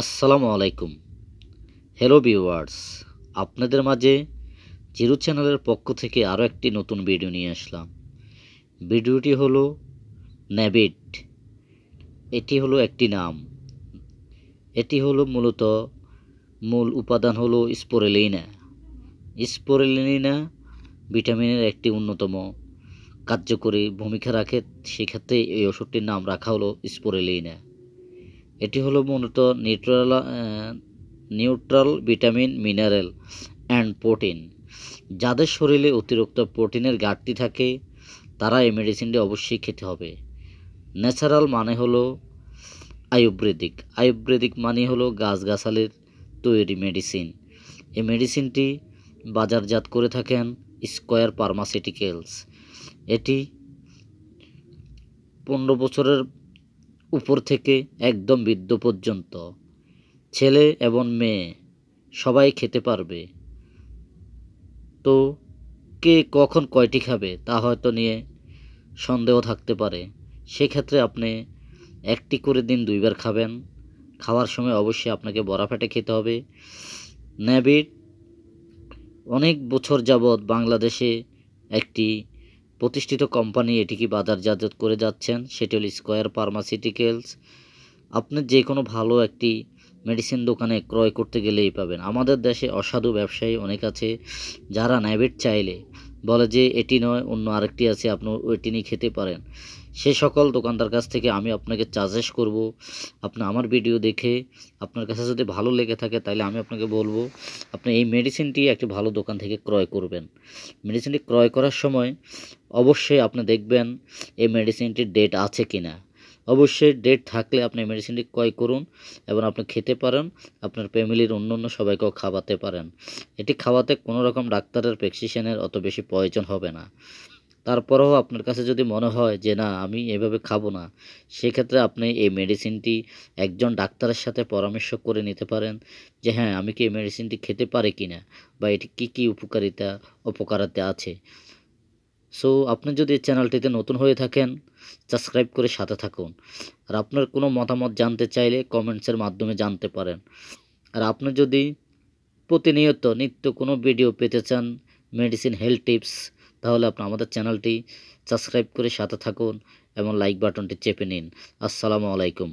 আসসালামু আলাইকুম। Hello viewers আপনাদের মাঝে জিরো চ্যানেলের পক্ষ থেকে আরও একটি নতুন ভিডিও নিয়ে আসলাম। ভিডিওটি হলো ন্যাবিট এটি হলো একটি নাম। এটি হলো মূলত মূল উপাদান হলো স্পোরেলিনা স্পোরেলিনা ভিটামিনের একটি অন্যতম কার্যকরী ভূমিকা রাখে। সেক্ষেত্রে এই ওষুধটির নাম রাখা হলো স্পোরেলিনা এটি হলো মূলত neutral neutral vitamin, mineral and protein যাদের শরীরে অতিরিক্ত প্রোটিনের ঘাটতি থাকে, তারা এই মেডিসিনটি অবশ্যই খেতে হবে। ন্যাচারাল মানে হলো আয়ুর্বেদিক। আয়ুর্বেদিক মানে হলো গাছগাছালির তৈরি মেডিসিন এই মেডিসিনটি বাজারজাত করে থাকেন স্কোয়ার ফার্মাসিউটিক্যালস এটি পনেরো বছরের উপর থেকে একদম বৃদ্ধ পর্যন্ত। ছেলে এবং মেয়ে, সবাই খেতে পারবে। তো কে কখন কয়টি খাবে তা হয়তো নিয়ে সন্দেহ থাকতে পারে। সেক্ষেত্রে আপনি একটি করে দিন দুইবার খাবেন। খাওয়ার সময় অবশ্যই আপনাকে বড়া ফেটে খেতে হবে। ন্যাবিট, অনেক বছর যাবৎ বাংলাদেশে একটি প্রতিষ্ঠিত কোম্পানি এটিকে বাজারজাত করে যাচ্ছেন। সেটি হল স্কোয়ার ফার্মাসিউটিক্যালস আপনি যে কোনো ভালো একটি মেডিসিন দোকানে ক্রয় করতে গেলেই পাবেন। আমাদের দেশে অসাধু ব্যবসায়ী অনেক আছে যারা ন্যাবেট চাইলে বলে যে, এটি নয়, অন্য আরেকটি আছে, আপনি ওইটি নিয়ে খেতে পারেন। সে সকল দোকানদার কাছ থেকে আমি আপনাকে চার্জেস করব। আপনি আমার ভিডিও দেখে আপনার কাছে যদি ভালো লেগে থাকে তাহলে আমি আপনাকে বলব, আপনি এই মেডিসিনটি একটি ভালো দোকান থেকে ক্রয় করবেন। মেডিসিনটি ক্রয় করার সময় অবশ্যই আপনি দেখবেন এই মেডিসিনটির ডেট আছে কি না অবশ্যই ডেট থাকলে আপনি মেডিসিনটি ক্রয় করুন এবং আপনি খেতে পারেন, আপনার ফ্যামিলির অন্য অন্য সবাইকেও খাওয়াতে পারেন। এটি খাওয়াতে কোনো রকম ডাক্তারের প্রেসক্রিপশনের অত বেশি প্রয়োজন হবে না। তারপরেও আপনার কাছে যদি মনে হয় যে, না, আমি এভাবে খাব না, সেক্ষেত্রে আপনি এই মেডিসিনটি একজন ডাক্তারের সাথে পরামর্শ করে নিতে পারেন যে হ্যাঁ আমি কি এই মেডিসিনটি খেতে পারি কি না? বা এটি কী কী উপকারিতা উপকারিতা আছে? সো আপনি যদি চ্যানেলটিতে নতুন হয়ে থাকেন সাবস্ক্রাইব করে সাথে থাকুন। আর আপনার কোনো মতামত জানতে চাইলে কমেন্টসের মাধ্যমে জানতে পারেন। আর আপনি যদি প্রতিনিয়ত নিত্য কোনো ভিডিও পেতে চান মেডিসিন হেলথ টিপস তাহলে আপনি আমাদের চ্যানেলটি সাবস্ক্রাইব করে সাথে থাকুন এবং লাইক বাটনটি চেপে নিন। আসসালামু আলাইকুম।